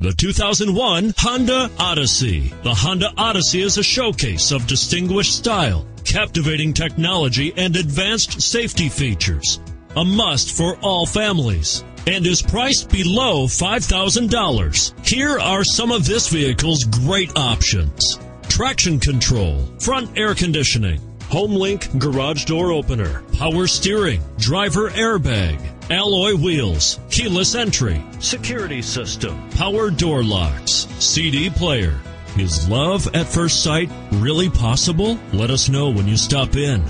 The 2001 Honda Odyssey. The Honda Odyssey is a showcase of distinguished style, captivating technology, and advanced safety features. A must for all families and is priced below $5,000. Here are some of this vehicle's great options. Traction control, front air conditioning, HomeLink garage door opener, power steering, driver airbag, alloy wheels, keyless entry, security system, power door locks, CD player. Is love at first sight really possible? Let us know when you stop in.